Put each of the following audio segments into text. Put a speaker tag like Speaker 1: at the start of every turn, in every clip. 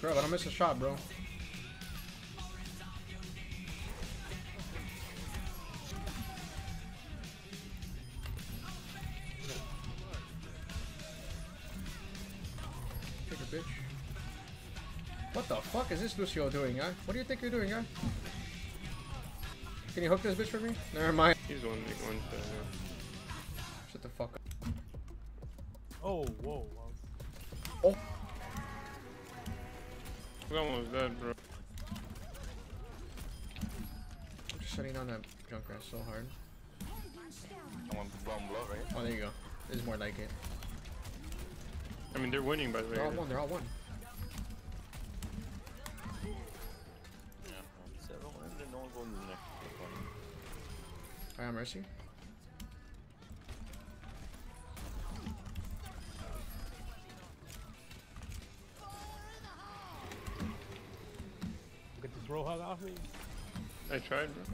Speaker 1: Scrub, I don't miss a shot, bro. Take a bitch. What the fuck is this Lucio doing, huh? What do you think you're doing, huh? Can you hook this bitch for me? Never mind.
Speaker 2: He's one big one. Uh,
Speaker 1: Shut the fuck up.
Speaker 3: Oh, whoa. wow.
Speaker 1: Oh,
Speaker 2: We're almost dead, bro.
Speaker 1: I'm just shutting down that Junkrat so hard.
Speaker 4: Someone blown blow, right?
Speaker 1: Oh, there you go. This is more like it.
Speaker 2: I mean, they're winning by the way.
Speaker 1: They're all one. They're all one.
Speaker 4: Yeah. Seven wins and no one going to the next one.
Speaker 1: I have mercy.
Speaker 3: Get this roadhog off me.
Speaker 2: I tried, bro.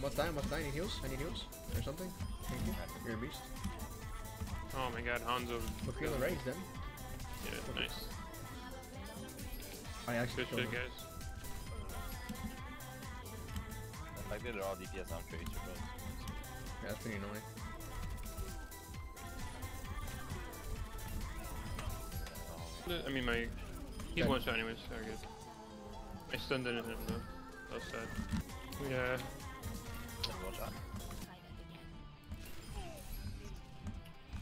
Speaker 1: What's dying? What's dying? Any heals? Any heals? Or something? Thank you. You're a beast.
Speaker 2: Oh my god, Hanzo.
Speaker 1: Look for the rage then.
Speaker 2: Yeah, nice.
Speaker 1: I actually
Speaker 2: Good
Speaker 1: killed
Speaker 2: shit,
Speaker 1: him.
Speaker 2: guys.
Speaker 4: Like they're all DPS on Tracer, but
Speaker 1: Yeah, that's pretty annoying.
Speaker 2: I mean, my. He's
Speaker 1: Okay.
Speaker 2: one shot anyways, so good. I stunned in him though. That was sad. Yeah.
Speaker 4: that's one shot.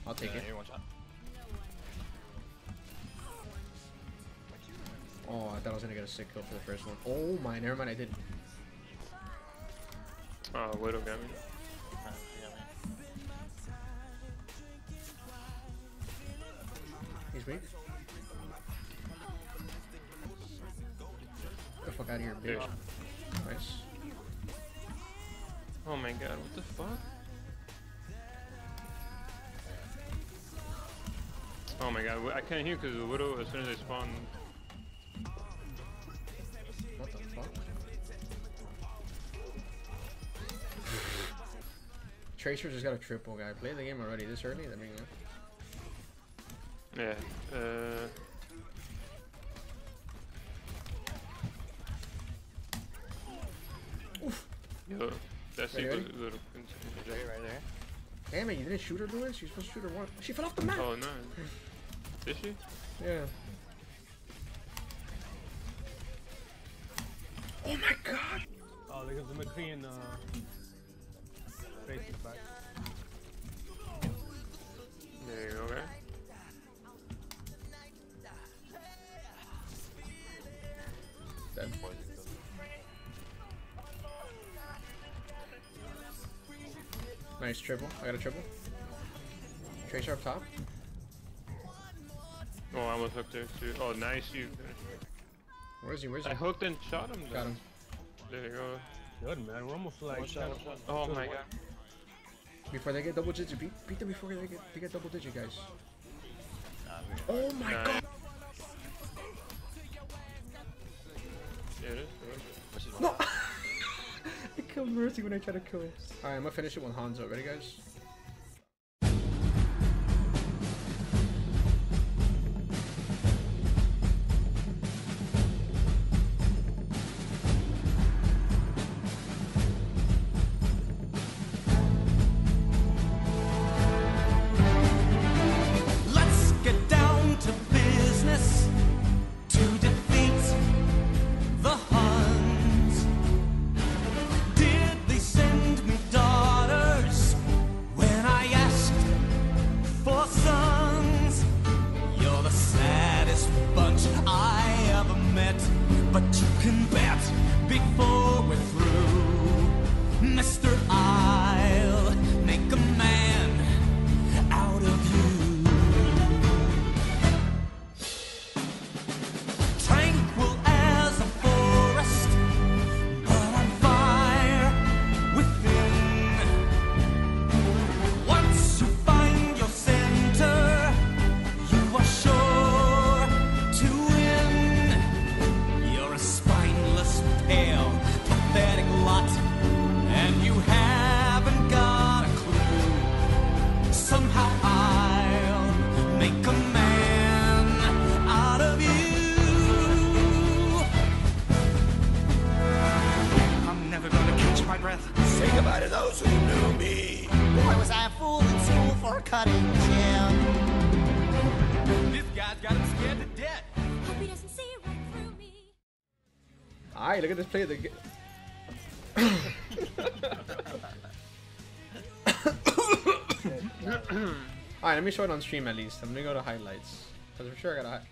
Speaker 1: I'll take
Speaker 4: Yeah,
Speaker 1: it.
Speaker 4: Here, one shot.
Speaker 1: Oh, I thought I was gonna get a sick kill for the first one. Oh my, never mind, I didn't.
Speaker 2: Ah, oh, Widow got me.
Speaker 4: Yeah, man.
Speaker 1: He's weak. Out of here, bitch. Nice.
Speaker 2: Oh my god, what the fuck? Oh my god, I can't hear because the Widow, as soon as I spawn,
Speaker 1: What the fuck? Tracer just got a triple, guy. Play the game already this early? That mean,
Speaker 2: yeah. Uh, yo, that's
Speaker 1: Ready,
Speaker 2: a
Speaker 1: ready?
Speaker 2: little.
Speaker 4: Right, right there.
Speaker 1: Damn it, you didn't shoot her, Lewis? You're supposed to shoot her one. She fell off the map!
Speaker 2: Oh no. Did she?
Speaker 1: Yeah. Oh my god!
Speaker 3: Oh, because the McCree, uh, face back.
Speaker 1: Nice triple. I got a triple. Tracer up top.
Speaker 2: Oh, I almost hooked there too. Oh, nice, you.
Speaker 1: Where is he? Where's he?
Speaker 2: I hooked and shot him.
Speaker 1: Got him.
Speaker 2: There you go.
Speaker 3: Good, man. We're almost like.
Speaker 4: One shot, one shot.
Speaker 2: Oh
Speaker 3: Two
Speaker 2: my
Speaker 3: one.
Speaker 2: god.
Speaker 1: Before they get double digit, beat, beat them before they get, they get double digit, guys. Oh my
Speaker 2: Nice.
Speaker 1: god!
Speaker 2: Yeah, it is.
Speaker 4: Which is one
Speaker 1: No! killed Mercy when I tried to kill her. Alright, I'm gonna finish it with Hanzo. Ready, guys?
Speaker 5: Cutting gin. This guy's got him scared to death.
Speaker 6: Hope he doesn't see right through me.
Speaker 1: Alright, look at this play. The g- Alright, let me show it on stream at least. I'm gonna go to highlights. Because for sure I gotta hi-